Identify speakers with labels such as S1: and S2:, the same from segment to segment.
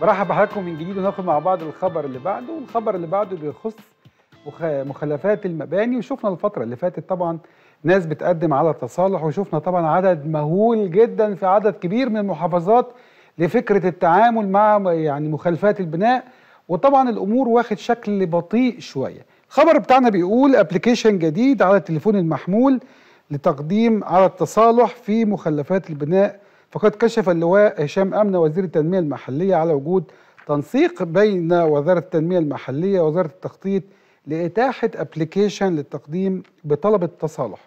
S1: برحب بحضراتكم من جديد وناخد مع بعض الخبر اللي بعده. والخبر اللي بعده بيخص مخ- مخلفات المباني وشفنا الفترة اللي فاتت طبعا ناس بتقدم على التصالح وشفنا طبعا عدد مهول جدا في عدد كبير من المحافظات لفكرة التعامل مع يعني مخلفات البناء. وطبعا الأمور واخد شكل بطيء شوية. الخبر بتاعنا بيقول ابلكيشن جديد على التليفون المحمول لتقديم على التصالح في مخلفات البناء فقد كشف اللواء هشام أمنة وزير التنمية المحلية على وجود تنسيق بين وزارة التنمية المحلية ووزارة التخطيط لإتاحة ابلكيشن للتقديم بطلب التصالح.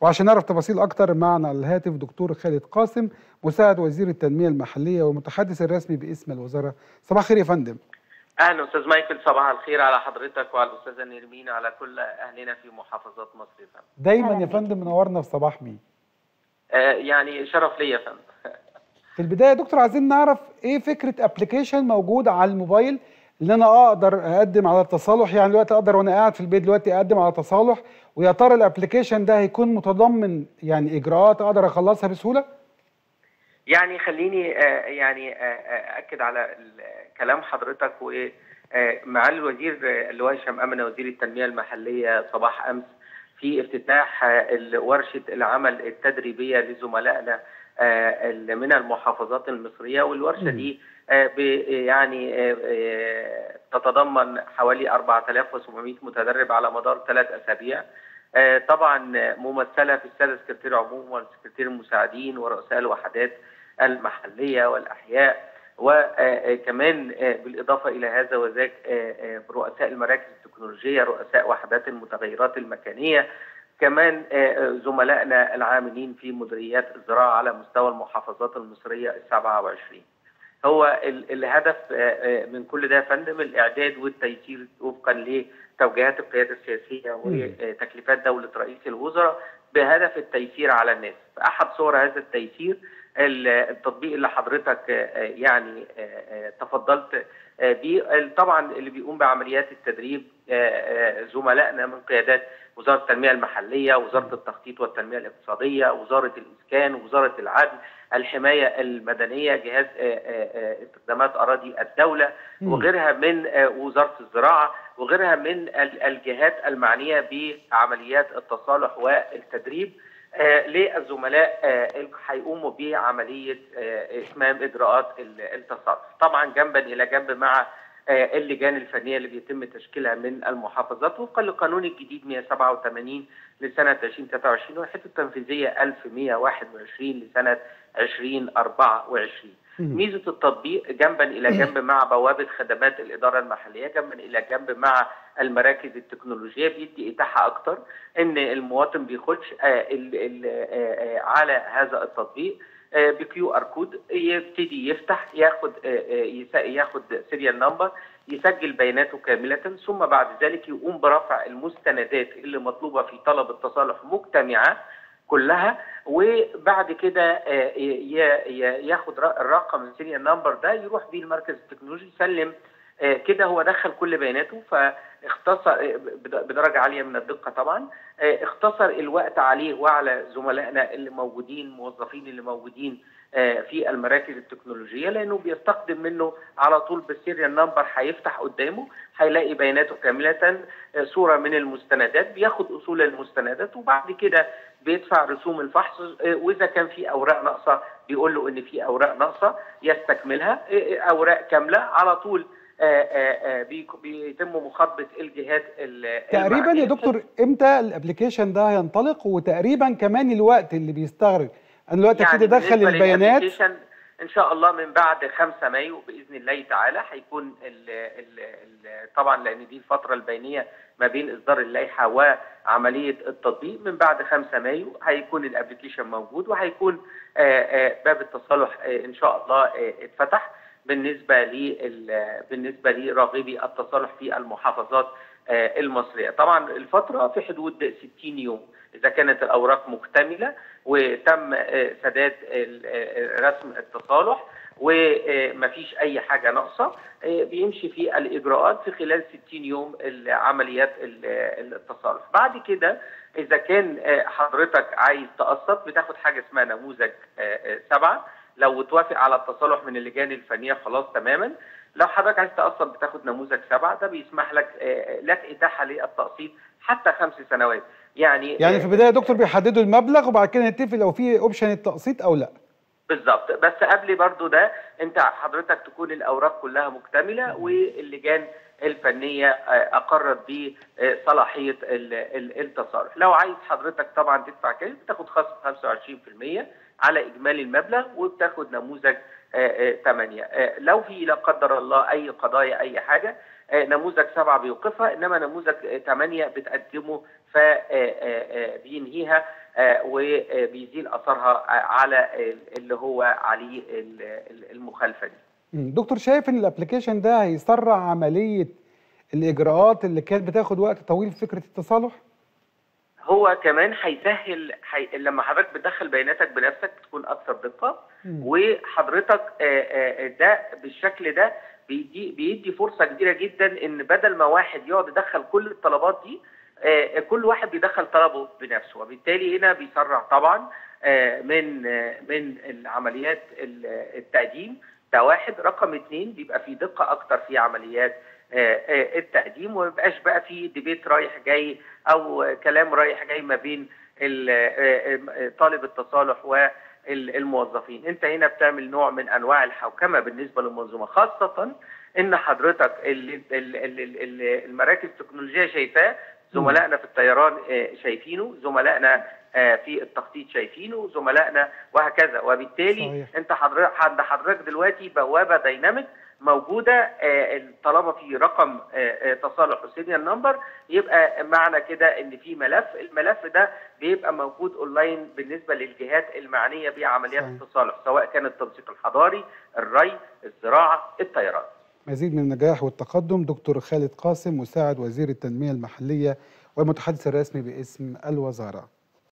S1: وعشان نعرف تفاصيل أكتر معنا على الهاتف دكتور خالد قاسم مساعد وزير التنمية المحلية والمتحدث الرسمي باسم الوزارة. صباح الخير يا فندم.
S2: أهلا أستاذ مايكل صباح الخير على حضرتك وعلى الأستاذة نرمين على كل أهلنا في محافظات مصر يا فندم.
S1: دايما يا فندم منورنا في صباح مين؟
S2: آه يعني شرف ليا يا فندم.
S1: في البداية دكتور عايزين نعرف إيه فكرة application موجود على الموبايل اللي أنا أقدر أقدم على التصالح يعني دلوقتي أقدر وأنا قاعد في البيت دلوقتي أقدم على تصالح ويا ترى ال application ده هيكون متضمن يعني إجراءات أقدر أخلصها بسهولة؟
S2: يعني خليني آه يعني آه آه أكد على كلام حضرتك ومعالي الوزير آه، اللواء هشام أمنة وزير التنمية المحلية صباح أمس في افتتاح ورشة العمل التدريبية لزملائنا من المحافظات المصرية
S1: والورشة.
S2: دي آه، يعني آه، آه، تتضمن حوالي 4700 متدرب على مدار ثلاث أسابيع آه، طبعا ممثلة في السادة سكرتير عموم والسكرتير المساعدين ورؤساء الوحدات المحلية والأحياء وكمان بالإضافة إلى هذا وذاك آه، آه، رؤساء المراكز التكنولوجية رؤساء وحدات المتغيرات المكانية كمان آه، زملائنا العاملين في مديريات الزراعة على مستوى المحافظات المصرية ال 27 هو ال- الهدف آه، آه، من كل ده يا فندم الإعداد والتيسير وفقا لتوجيهات القيادة السياسية وتكليفات دولة رئيس الوزراء بهدف التيسير على الناس. فاحد صور هذا التيسير ال- التطبيق اللي حضرتك آه، آه، يعني آه، تفضلت بيه. طبعا اللي بيقوم بعمليات التدريب زملائنا من قيادات وزارة التنمية المحلية، وزارة التخطيط والتنمية الاقتصادية، وزارة الإسكان، وزارة العدل، الحماية المدنية، جهاز استخدامات أراضي
S1: الدولة.
S2: وغيرها من وزارة الزراعة وغيرها من ال- الجهات المعنية بعمليات التصالح والتدريب. للزملاء آه، اللي هيقوموا بعملية آه، إتمام إجراءات ال- التصالح. طبعا جنبا إلى جنب مع آه، اللجان الفنية اللي بيتم تشكيلها من المحافظات وفقا للقانون الجديد 187 لسنة 2023 واللائحة التنفيذية 1121 لسنة 2024. ميزة التطبيق جنبا إلى جنب مع بوابه خدمات الإدارة المحلية جنبا إلى جنب مع المراكز التكنولوجية بيدي إتاحة أكتر إن المواطن بيخش آه، آه، آه، على هذا التطبيق ب QR code يبتدي يفتح ياخد ياخد serial number يسجل بياناته كاملة ثم بعد ذلك يقوم برفع المستندات اللي مطلوبة في طلب التصالح مجتمعة كلها وبعد كده آه، ياخد الرقم ال serial number ده يروح بيه المركز التكنولوجي يسلم آه، كده هو دخل كل بياناته فاختصر آه، بد- بدرجة عالية من الدقة طبعا اختصر الوقت عليه وعلى زملائنا اللي موجودين الموظفين اللي موجودين في المراكز التكنولوجية لأنه بيستخدم منه على طول بال serial number هيفتح قدامه هيلاقي بياناته كاملة صورة من المستندات بياخد أصول المستندات وبعد كده بيدفع رسوم الفحص آه، وإذا كان في أوراق ناقصة بيقول له إن في أوراق ناقصة يستكملها آه، آه، أوراق كاملة على طول بيتم مخاطبه الجهات ال-
S1: تقريبا يا. دكتور إمتى ال application ده هينطلق؟ وتقريبا كمان الوقت اللي بيستغرق. أنا دلوقتي ابتدي أدخل
S2: بالنسبة
S1: البيانات.
S2: إن شاء الله من بعد 5 مايو بإذن الله تعالى هيكون ال ال ال طبعا لأن دي الفترة البينية ما بين إصدار اللائحة وعملية التطبيق من بعد 5 مايو هيكون الابلكيشن موجود وهيكون آه، آه، باب التصالح آه، إن شاء الله اتفتح. بالنسبة لل بالنسبة لراغبي التصالح في المحافظات المصرية. طبعا الفترة في حدود 60 يوم. إذا كانت الأوراق مكتملة وتم آه، سداد آه، رسم التصالح ومفيش أي حاجة ناقصة آه، بيمشي في الإجراءات في خلال 60 يوم عمليات ال- التصالح. بعد كده إذا كان آه، حضرتك عايز تقسط بتاخد حاجة اسمها نموذج آه، آه، سبعة. لو توافق على التصالح من اللجان الفنية خلاص تماما. لو حضرتك عايز تقسط بتاخد نموذج سبعة ده بيسمح لك آه، لك اتاحه للتقسيط حتى خمس سنوات. يعني
S1: يعني في
S2: آه،
S1: البداية يا دكتور بيحددوا المبلغ وبعد كده نتفق لو في اوبشن التقسيط أو لأ.
S2: بالظبط. بس قبل برضو ده أنت حضرتك تكون الأوراق كلها مكتملة واللجان الفنية آه، أقرت بصلاحيه ال- ال- التصالح لو عايز حضرتك طبعا تدفع كاش بتاخد خصم 25% على إجمالي المبلغ وبتاخد نموذج 8 لو في لا قدر الله أي قضايا أي حاجة آه، نموذج سبعة بيوقفها إنما نموذج 8 بتقدمه فبينهيها وبيزيل أثرها على ال- اللي هو عليه ال- ال- المخالفة دي.
S1: دكتور شايف إن الأبلكيشن ده هيسرع عملية الإجراءات اللي كانت بتاخد وقت طويل في فكرة التصالح؟
S2: هو كمان هيسهل حي... لما حضرتك بتدخل بياناتك بنفسك بتكون أكثر
S1: دقة.
S2: وحضرتك ده بالشكل ده بيدي بيدي فرصة كبيرة جدا إن بدل ما واحد يقعد يدخل كل الطلبات دي كل واحد بيدخل طلبه بنفسه وبالتالي هنا بيسرع طبعا من من العمليات ال- التقديم ده واحد رقم اتنين بيبقى في دقة أكتر في عمليات التقديم وما يبقاش بقى في ديبيت رايح جاي أو كلام رايح جاي ما بين آه، آه، طالب التصالح والموظفين. أنت هنا بتعمل نوع من أنواع الحوكمة بالنسبة للمنظومة خاصة إن حضرتك ال- ال- ال- ال- ال- المراكز التكنولوجية شايفاه زملائنا في الطيران آه، شايفينه زملائنا آه، في التخطيط شايفينه زملائنا وهكذا وبالتالي
S1: صحيح.
S2: انت حضرتك عند حضرتك دلوقتي بوابة dynamic موجودة آه، طالما في رقم آه، آه، تصالح و serial number يبقى معنى كده ان في ملف الملف ده بيبقى موجود اونلاين بالنسبة للجهات المعنية بعمليات. التصالح سواء كان التنسيق الحضاري الري الزراعة الطيران
S1: مزيد من النجاح والتقدم دكتور خالد قاسم مساعد وزير التنمية المحلية والمتحدث الرسمي باسم الوزارة